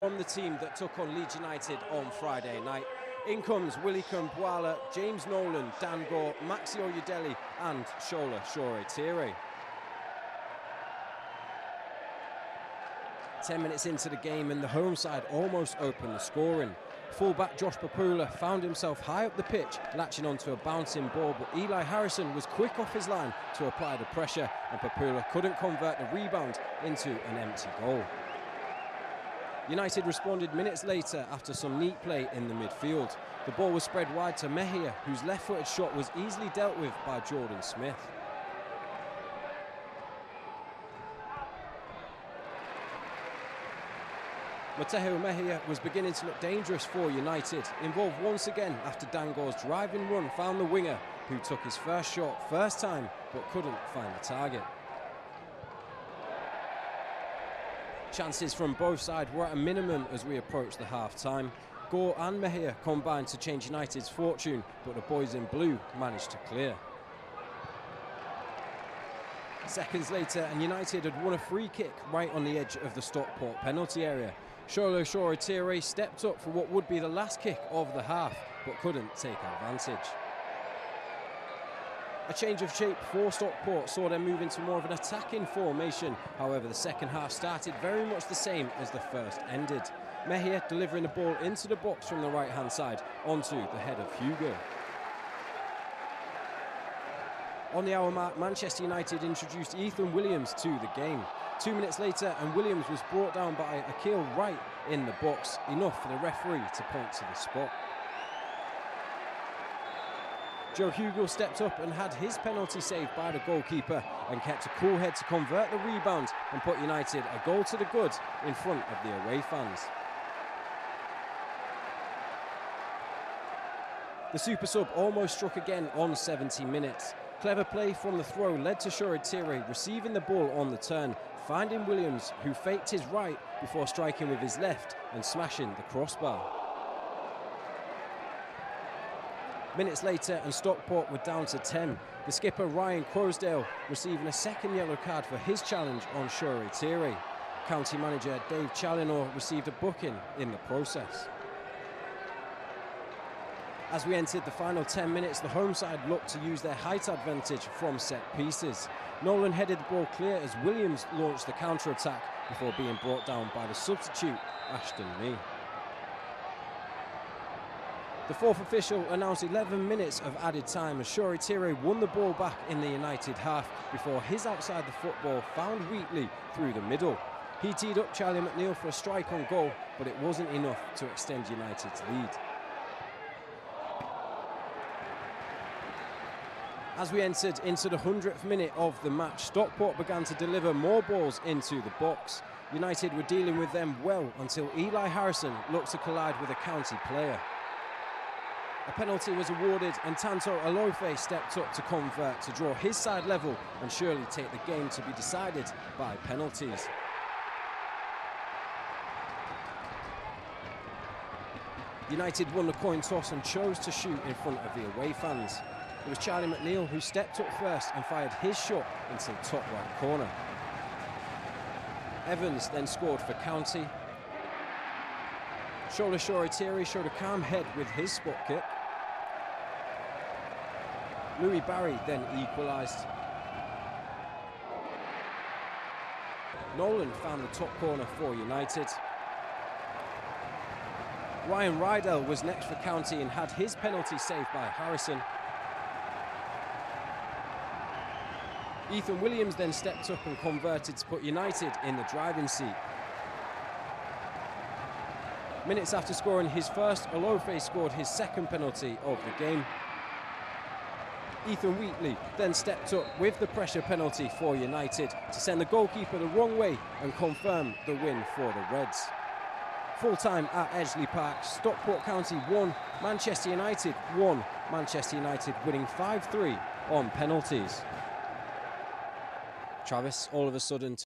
from the team that took on Leeds United on Friday night. In comes Willy Kambwala, James Nolan, Dan Gore, Maxi Oyedele and Shola Shoretire. 10 minutes into the game and the home side almost opened the scoring. Fullback Josh Papula found himself high up the pitch, latching onto a bouncing ball, but Eli Harrison was quick off his line to apply the pressure and Papula couldn't convert the rebound into an empty goal. United responded minutes later after some neat play in the midfield. The ball was spread wide to Mejia, whose left-footed shot was easily dealt with by Jordan Smith. Mateo Mejia was beginning to look dangerous for United, involved once again after Dan Gore's driving run found the winger, who took his first shot first time but couldn't find the target. Chances from both sides were at a minimum as we approached the half-time. Gore and Mejia combined to change United's fortune, but the boys in blue managed to clear. Seconds later, and United had won a free kick right on the edge of the Stockport penalty area. Shola Shoretire stepped up for what would be the last kick of the half, but couldn't take advantage. A change of shape for Stockport saw them move into more of an attacking formation. However, the second half started very much the same as the first ended. Mejia delivering the ball into the box from the right-hand side onto the head of Hugill. On the hour mark, Manchester United introduced Ethan Williams to the game. Two minutes later, and Williams was brought down by Akil Wright in the box, enough for the referee to point to the spot. Joe Hugill stepped up and had his penalty saved by the goalkeeper and kept a cool head to convert the rebound and put United a goal to the good in front of the away fans. The super sub almost struck again on 70 minutes. Clever play from the throw led to Shored Shoretire receiving the ball on the turn, finding Williams, who faked his right before striking with his left and smashing the crossbar. Minutes later, and Stockport were down to 10. The skipper Ryan Croasdale receiving a second yellow card for his challenge on Shoretire. County manager Dave Challinor received a booking in the process. As we entered the final 10 minutes, the home side looked to use their height advantage from set pieces. Nolan headed the ball clear as Williams launched the counter-attack before being brought down by the substitute, Ashton Mee. The fourth official announced 11 minutes of added time as Shoretire won the ball back in the United half before his outside the football found Wheatley through the middle. He teed up Charlie McNeill for a strike on goal, but it wasn't enough to extend United's lead. As we entered into the 100th minute of the match, Stockport began to deliver more balls into the box. United were dealing with them well until Eli Harrison looked to collide with a county player. A penalty was awarded and Tanto Olaofe stepped up to convert to draw his side level and surely take the game to be decided by penalties. United won the coin toss and chose to shoot in front of the away fans. It was Charlie McNeill who stepped up first and fired his shot into the top right corner. Evans then scored for County. Shola Shoretire showed a calm head with his spot kick. Louie Barry then equalised. Nolan found the top corner for United. Ryan Rydel was next for County and had his penalty saved by Harrison. Ethan Williams then stepped up and converted to put United in the driving seat. Minutes after scoring his first, Olaofe scored his second penalty of the game. Ethan Wheatley then stepped up with the pressure penalty for United to send the goalkeeper the wrong way and confirm the win for the Reds. Full time at Edgeley Park, Stockport County 1, Manchester United 1, Manchester United winning 5 3 on penalties. Travis, all of a sudden,